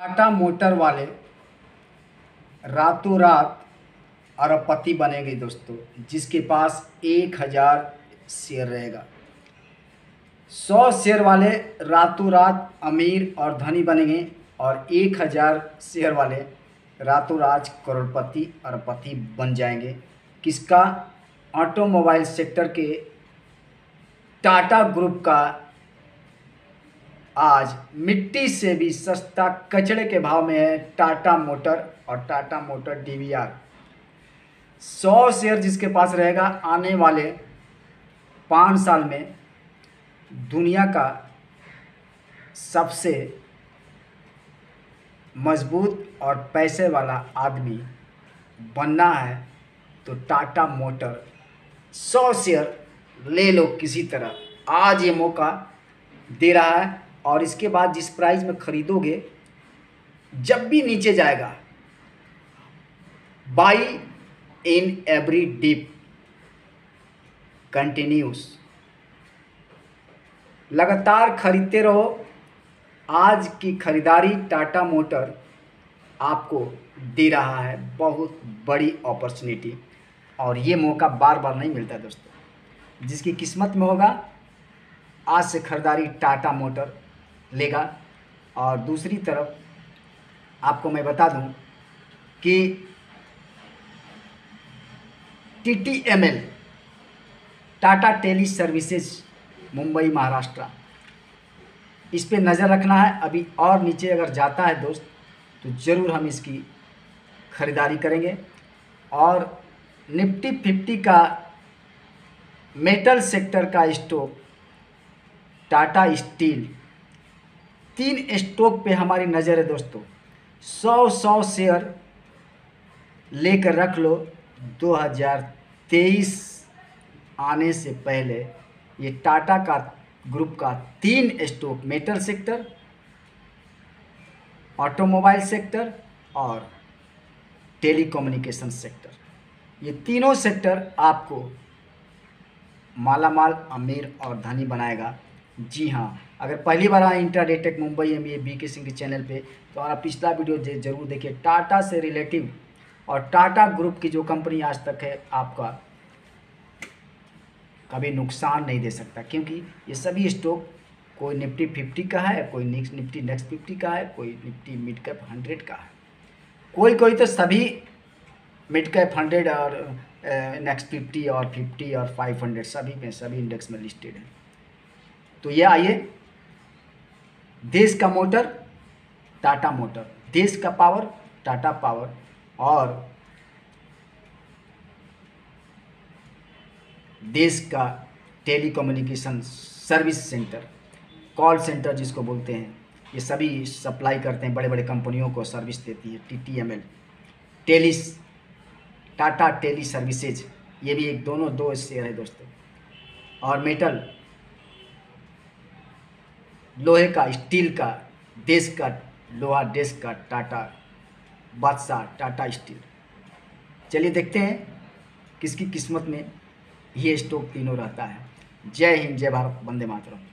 Tata motor वाले रातों रात अरबपति बनेंगे दोस्तों, जिसके पास एक हज़ार शेयर रहेगा। सौ शेयर वाले रातों रात अमीर और धनी बनेंगे और एक हज़ार शेयर वाले रातों रात करोड़पति अरबपति बन जाएँगे, किसका? ऑटोमोबाइल सेक्टर के टाटा ग्रुप का आज मिट्टी से भी सस्ता कचड़े के भाव में है टाटा मोटर और टाटा मोटर डीवीआर। सौ शेयर जिसके पास रहेगा आने वाले पाँच साल में दुनिया का सबसे मज़बूत और पैसे वाला आदमी बनना है तो टाटा मोटर। सौ शेयर ले लो किसी तरह। आज ये मौका दे रहा है और इसके बाद जिस प्राइस में ख़रीदोगे, जब भी नीचे जाएगा buy in every dip continuous लगातार खरीदते रहो। आज की खरीदारी टाटा मोटर आपको दे रहा है बहुत बड़ी अपॉर्चुनिटी और ये मौका बार बार नहीं मिलता दोस्तों। जिसकी किस्मत में होगा, आज से खरीदारी टाटा मोटर लेगा। और दूसरी तरफ़ आपको मैं बता दूँ कि T T M L Tata tele services Mumbai Maharashtra इस पर नज़र रखना है। अभी और नीचे अगर जाता है दोस्त तो ज़रूर हम इसकी ख़रीदारी करेंगे। और निफ्टी फिफ्टी का मेटल सेक्टर का स्टॉक टाटा स्टील तीन स्टॉक पे हमारी नज़र है दोस्तों। सौ सौ शेयर लेकर रख लो। 2023 आने से पहले ये टाटा का ग्रुप का तीन stock metal sector, automobile sector और टेलीकम्युनिकेशन सेक्टर। ये तीनों सेक्टर आपको मालामाल अमीर और धनी बनाएगा। जी हाँ अगर पहली बार आए inter tech Mumbai M B के सिंह के चैनल पे तो हमारा पिछला वीडियो ज़रूर देखिए। टाटा से रिलेटिव और टाटा ग्रुप की जो कंपनी आज तक है, आपका कभी नुकसान नहीं दे सकता, क्योंकि ये सभी स्टॉक कोई निफ्टी फिफ्टी का है, कोई निफ्टी नेक्स्ट फिफ्टी का है, कोई निफ्टी मिड कैप हंड्रेड का है। कोई कोई तो सभी मिड कैप हंड्रेड और नेक्स्ट फिफ्टी और फिफ्टी और फाइव हंड्रेड सभी में सभी इंडेक्स में लिस्टेड है। तो ये आइए। देश का मोटर, टाटा मोटर। देश का पावर, टाटा पावर। और देश का telecommunication service centre, call centre जिसको बोलते हैं, ये सभी सप्लाई करते हैं बड़े बड़े कंपनियों को सर्विस देती है T T M L teles, Tata tele services ये भी एक दोनों, दो शेयर है दोस्तों। और मेटल लोहे का, स्टील का, देश का, लोहा देश का, टाटा, बादशाह, टाटा स्टील। चलिए देखते हैं किसकी किस्मत में ये स्टॉक तीनों रहता है। जय हिंद, जय भारत, वंदे मातरम।